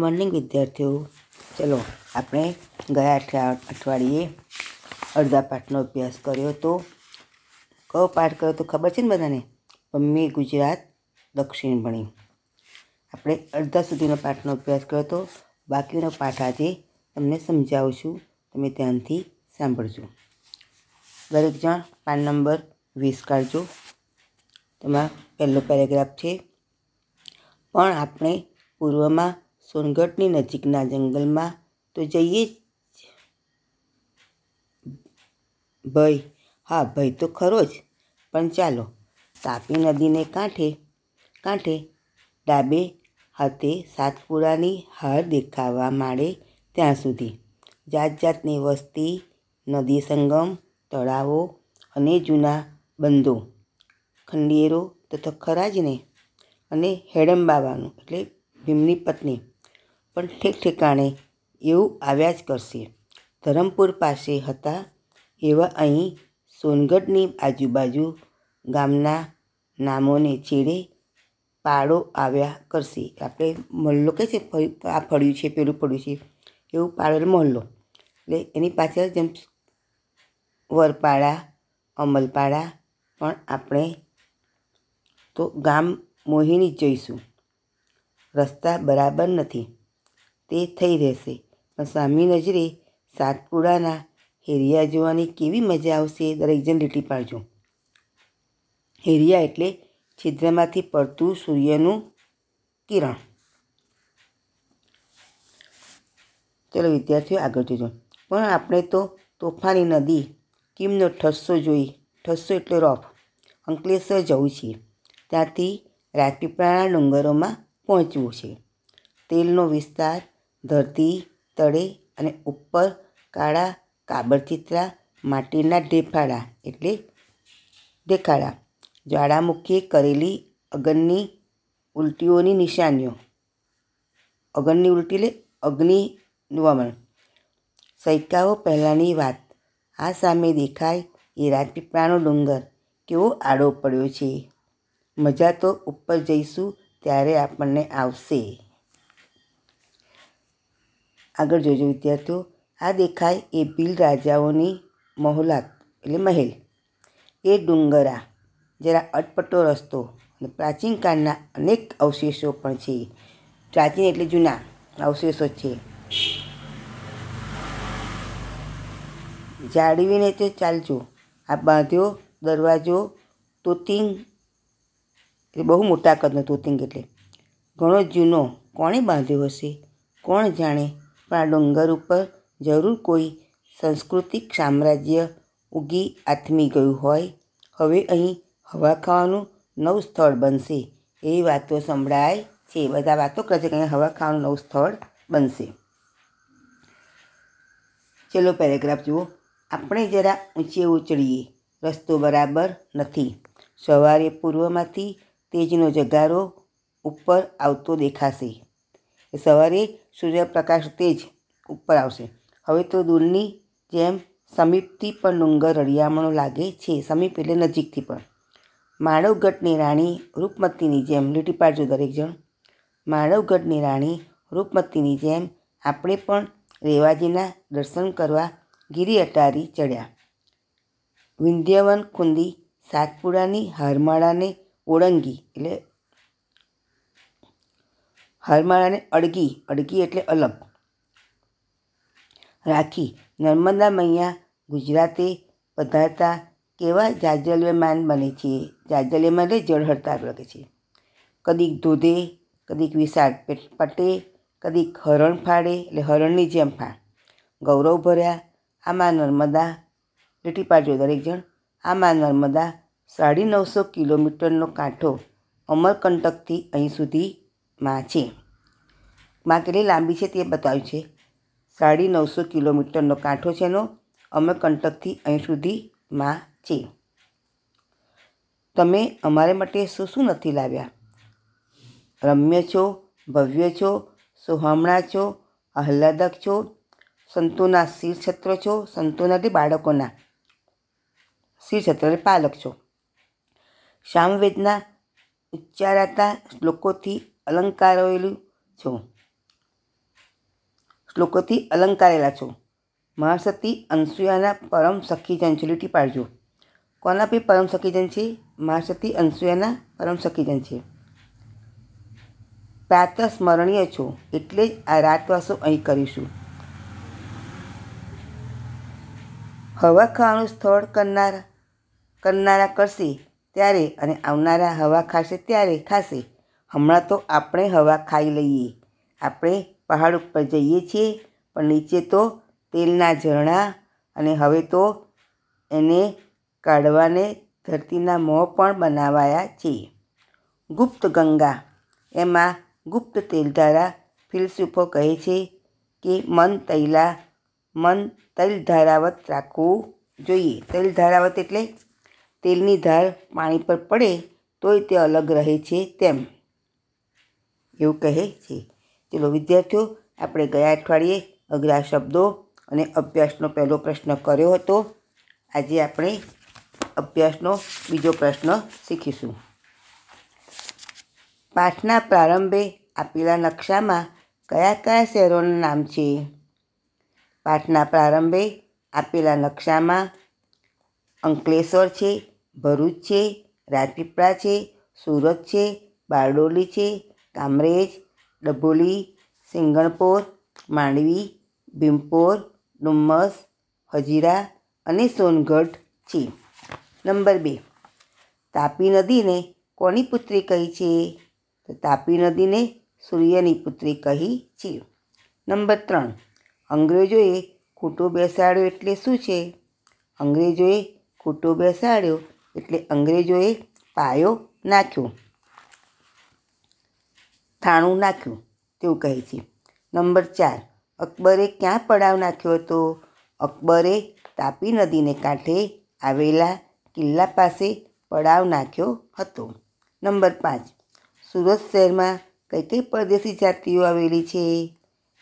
Morning વિદ્યાર્થીઓ. ચલો, આપણે ગયા અઠવા અઠવાડિયે અડધા પાઠનો અભ્યાસ કર્યો તો? કયો પાઠ કર્યો તો ખબર છે ને બધાને? મમ્મી ગુજરાત, દક્ષિણ ભણી. આપણે અડધા સુધીનો પાઠનો અભ્યાસ કર્યો હતો બાકીનો પાઠ આજે તમને સમજાવું છું તમે ધ્યાનથી સાંભળજો. દરેક જણ પાન નંબર વીસ કાઢજો. તેમાં પહેલો પેરેગ્રાફ છે. પણ આપણે પૂર્વમાં સોનગઢની નજીકના જંગલમાં તો જઈએ જ. ભય હા ભય તો ખરો જ. પણ ચાલો, તાપી નદીને કાંઠે કાંઠે ડાબે હાથે સાતપુરાની હાર દેખાવા માંડે ત્યાં સુધી. જાત જાતની વસ્તી, નદી સંગમ, તળાવો અને જૂના બંધો ખંડિયેરો તથા ખરા જ ને અને હેડંબાવાનું એટલે ભીમની પત્ની. પણ ઠેક ઠેકાણે એવું આવ્યા જ કરશે. ધરમપુર પાસે હતા એવા અહીં સોનગઢની આજુબાજુ ગામના નામોને છેડે પાડો આવ્યા કરશે. આપણે મહલ્લો કહે છે? આ ફળ્યું છે, પેલું ફળ્યું છે, એવું પાડો મહલ્લો. એટલે એની પાછળ જેમ વરપાડા, અમલપાડા પણ આપણે તો ગામ મોહિની જઈશું. રસ્તા બરાબર નથી. તે થઈ રહેશે. પણ સામી નજરે સાતપુડાના હેરિયા જોવાની કેવી મજા આવશે દરેક જણ લીટી પાડજો. હેરિયા એટલે છિદ્રમાંથી પડતું સૂર્યનું કિરણ. ચલો વિદ્યાર્થીઓ આગળ જોજો. પણ આપણે તો તોફાની નદી કિમનો ઠસ્સો જોઈ, ઠસ્સો એટલે રોફ અંકલેશ્વર જવું છે. ત્યાંથી રાજપીપળાના ડુંગરોમાં પહોંચવું છે. તેલનો વિસ્તાર ધરતી, તળે અને ઉપર કાળા કાબરચિત્રા, માટીના ઢેફાળા એટલે દેખાડા. જ્વાળામુખીએ કરેલી અગનની ઉલટીઓની નિશાનીઓ. અગનની ઉલટી એટલે અગ્નિ વમણ સૈકાઓ પહેલાંની વાત. આ સામે દેખાય એ રાજપીપળાનો ડુંગર. કેવો આડો પડ્યો છે. મજા તો ઉપર જઈશું, ત્યારે આપણને આવશે. આગળ જોજો વિદ્યાર્થીઓ, આ દેખાય એ ભીલ રાજાઓની મહોલાત, એટલે મહેલ. એ ડુંગરા જરા અટપટો રસ્તો અને પ્રાચીન કાળના અનેક અવશેષો પણ છે. પ્રાચીન એટલે જૂના અવશેષો છે. જાળવીને તે ચાલજો. આ બાંધ્યો, દરવાજો, તોતિંગ, એટલે બહુ મોટા કદનો તોતિંગ એટલે. ઘણો જૂનો કોણે બાંધ્યો હશે? કોણ જાણે? પણ આ ડુંગર ઉપર જરૂર કોઈ સાંસ્કૃતિક સામ્રાજ્ય ઉગી આથમી ગયું હોય, હવે અહીં હવા ખાવાનું નવું સ્થળ બનશે. એવી વાતો સંભળાય છે. બધા વાતો કરે છે કે અહીંયા હવા ખાવાનું નવું સ્થળ બનશે. ચલો પેરેગ્રાફ જુઓ. આપણે જરા ઊંચે ઉચડીએ રસ્તો બરાબર નથી. સવારે પૂર્વમાંથી તેજનો જગારો ઉપર આવતો દેખાશે. સવારે સૂર્યપ્રકાશ તેજ ઉપર આવશે. હવે તો દૂરની જેમ સમીપથી પણ ડુંગર, રળિયામણો લાગે છે, સમીપ એટલે નજીકથી પણ. માળવગઢની રાણી રૂપમતીની જેમ, લીટી પાડજો દરેક જણ. માળવગઢની રાણી રૂપમતીની જેમ આપણે પણ રેવાજીના દર્શન કરવા ગીરી અટારી ચડ્યા. વિંધ્યવન ખુંદી સાતપુડાની હારમાળાને ઓળંગી એટલે હારમાળાને અડગી અડગી એટલે અલગ. રાખી, નર્મદા મૈયા ગુજરાતે પધારતા કેવા જાજલ્યમાન બને છે? જાજલ્યમાન એટલે જળહળતા લાગે છે. કદીક ધોધે, કદીક વિશાળ પટે કદીક હરણ ફાડે એટલે હરણની જેમ ફાળ. ગૌરવ ભર્યા, આમાં નર્મદા લીટી પાડજો દરેક જણ. આમાં નર્મદા સાડી નવસો કિલોમીટરનો કાંઠો અમરકંટકથી અહીં સુધીમાં છે. માં કેટલી લાંબી છે તે બતાવ્યું છે. સાડી નવસો કિલોમીટરનો કાંઠો છે એનો. અમરકંટકથી અહીં સુધી માં છે. તમે અમારે માટે શું શું નથી લાવ્યા? રમ્ય છો, ભવ્ય છો, સોહામણા છો, આહ્લાદક છો, સંતોના શિરછત્ર છો સંતોના એટલે બાળકોના શિરછત્ર પાલક છો. સામવેદના ઉચ્ચારાતા શ્લોકોથી અલંકારોયેલું છો. શ્લોકોથી અલંકારેલા છો. મહાસતી અનસૂયાના પરમ સખીજન છે. લીટી પાડજો. કોના પે પરમ સખીજન છે? મહાસતી અનસૂયાના પરમ સખીજન છે. પ્રાત સ્મરણીય છો. એટલે જ આ રાતવાસો અહીં કરીશું હવા ખાવાનું સ્થળ કરનાર, કરનારા કરશે ત્યારે અને આવનારા હવા ખાશે ત્યારે ખાશે. હમણાં તો આપણે હવા ખાઈ લઈએ. આપણે પહાડ ઉપર જઈએ છીએ, પણ નીચે તો તેલના ઝરણા અને હવે તો એને કાઢવાને ધરતીના મોં પણ બનાવાયા છે. ગુપ્ત ગંગા. એમાં ગુપ્ત તેલધારા ફિલસૂફો કહે છે કે મન તૈલા, મન તૈલ ધારાવત રાખવું જોઈએ. તૈલ ધારાવત એટલે તેલની ધાર પાણી પર પડે તોય તે અલગ રહે છે તેમ. એવું કહે છે. ચલો વિદ્યાર્થીઓ, આપણે ગયા અઠવાડિયે અઘરા શબ્દો અને અભ્યાસનો પહેલો પ્રશ્ન કર્યો હતો. આજે આપણે અભ્યાસનો બીજો પ્રશ્ન શીખીશું. પાઠના પ્રારંભે આપેલા નકશામાં કયા કયા શહેરોના નામ છે? પાઠના પ્રારંભે આપેલા નકશામાં અંકલેશ્વર છે, ભરૂચ છે, રાજપીપળા છે, સુરત છે, બારડોલી છે કામરેજ, ડભોલી, સિંગણપોર, માંડવી, ભીમપોર, ડુમ્મસ, હજીરા અને સોનગઢ છે. નંબર બે. તાપી નદીને કોની પુત્રી કહી છે? તો તાપી નદીને સૂર્યની પુત્રી કહી છે. નંબર ત્રણ. અંગ્રેજોએ ખૂટો બેસાડ્યો એટલે શું છે? અંગ્રેજોએ ખૂટો બેસાડ્યો એટલે અંગ્રેજોએ પાયો નાખ્યો. થાણું નાખ્યું તેવું કહે છે. નંબર ચાર, અકબરે ક્યાં પડાવ નાખ્યો હતો? અકબરે તાપી નદીને કાંઠે આવેલા કિલ્લા પાસે પડાવ નાખ્યો હતો. નંબર પાંચ, સુરત શહેરમાં કઈ કઈ પરદેશી જાતિઓ આવેલી છે?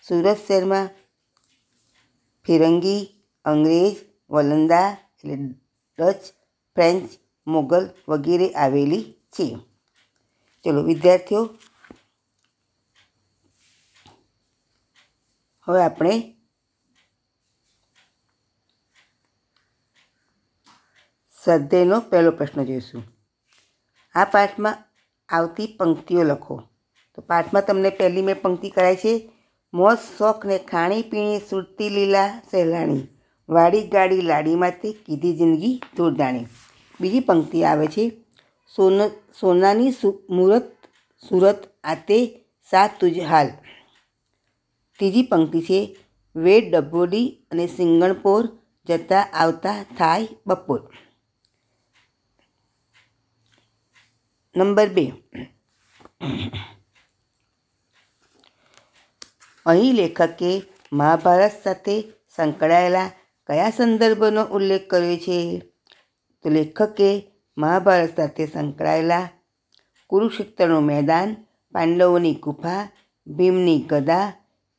સુરત શહેરમાં ફિરંગી, અંગ્રેજ, વલંદા એટલે ડચ, ફ્રેન્ચ, મોગલ વગેરે આવેલી છે. ચલો વિદ્યાર્થીઓ હવે આપણે સ્વાધ્યાયનો પહેલો પ્રશ્ન જોઈશું. આ પાઠમાં આવતી પંક્તિઓ લખો. તો પાઠમાં તમને પહેલી મેં પંક્તિ કરાય છે, મોજ, શોખ ને ખાણી પીણી, સુરતી લીલા સહેલાણી, વાડી ગાડી લાડીમાંથી કીધી જિંદગી દૂરદાણી બીજી પંક્તિ આવે છે, સોન, સોનાની મુહૂર્ત સુરત આતે સાત તુજ હાલ. ત્રીજી પંક્તિ છે વેડ ડભોડી અને સિંગણપોર જતા આવતા થાય બપોર. નંબર બે. અહીં લેખકે મહાભારત સાથે સંકળાયેલા કયા સંદર્ભનો ઉલ્લેખ કર્યો છે? તો લેખકે મહાભારત સાથે સંકળાયેલા કુરુક્ષેત્રનું મેદાન, પાંડવોની ગુફા, ભીમની ગદા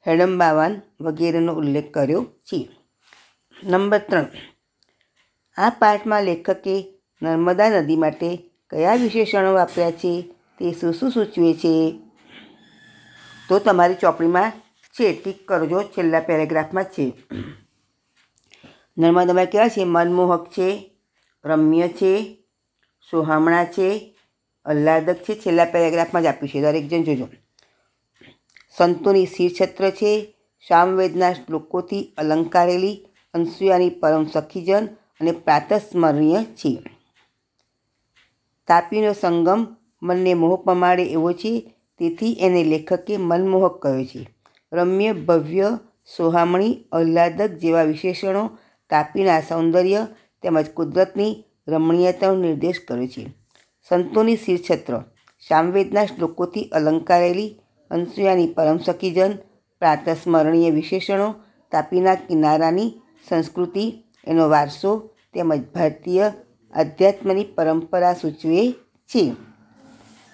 હેડમ્બાવાન વગેરેનો ઉલ્લેખ કર્યો છે. નંબર ત્રણ. આ પાઠમાં લેખકે નર્મદા નદી માટે કયા વિશેષણો વાપર્યા છે તે શું શું સૂચવે છે? તો તમારી ચોપડીમાં છે. ટીક કરજો છેલ્લા પેરેગ્રાફમાં છે. નર્મદામાં કેવા છે? મનમોહક છે, રમ્ય છે, સોહામણા છે, આહ્લાદક છે. છેલ્લા પેરેગ્રાફમાં જ આપ્યું છે. દરેક જણ જોજો. સંતોની શિરછત્ર છે. સામવેદના શ્લોકોથી અલંકારેલી અનસુયાની પરમ સખીજન અને પ્રાતસ્મરણીય છે. તાપીનો સંગમ મનને મોહ પમાડે એવો છે. તેથી એને લેખકે મનમોહક કહ્યો છે. રમ્ય, ભવ્ય, સોહામણી આહ્લાદક જેવા વિશેષણો તાપીના સૌંદર્ય તેમજ કુદરતની રમણીયતાનો નિર્દેશ કરે છે. સંતોની શિરછત્ર. સામવેદના શ્લોકોથી અલંકારેલી અનસૂયાની પરમ સખીજન, પ્રાતસ્મરણીય વિશેષણો, તાપીના કિનારાની સંસ્કૃતિ, એનો વારસો તેમજ ભારતીય આધ્યાત્મની પરંપરા સૂચવે છે.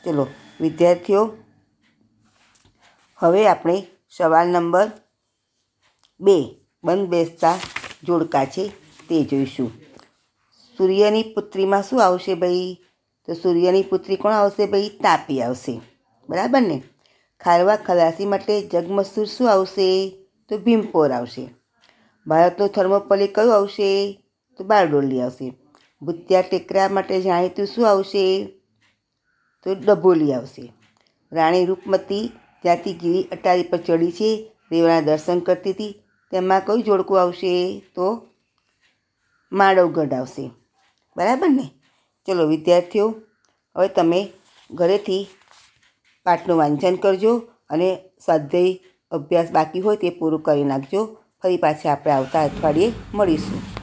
ચલો, વિદ્યાર્થીઓ, હવે આપણે સવાલ નંબર બે, બંધ બેસતા જોડકા છે તે જોઈશું. સૂર્યની પુત્રીમાં શું આવશે ભાઈ? તો સૂર્યની પુત્રી કોણ આવશે ભાઈ? તાપી આવશે. બરાબર ને? ખારવા ખલાસી માટે જગમસૂર શું આવશે? તો ભીમપોર આવશે. ભારતનું થર્મોપલી કયું આવશે? તો બારડોલી આવશે. ભૂતિયા ટેકરા માટે જાણીતું શું આવશે? તો ડભોલી આવશે. રાણી રૂપમતી ત્યાંથી ગીરી અટારી પર ચડી છે. રેવાના દર્શન કરતી હતી. તેમાં કયું જોડકું આવશે? તો માળવગઢ આવશે. બરાબર ને? ચલો વિદ્યાર્થીઓ, હવે તમે ઘરેથી પાઠનું વાંચન કરજો અને સ્વાધ્યાય અભ્યાસ બાકી હોય તે પૂરું કરી નાખજો. ફરી પાછા આપણે આવતા અઠવાડિયે મળીશું.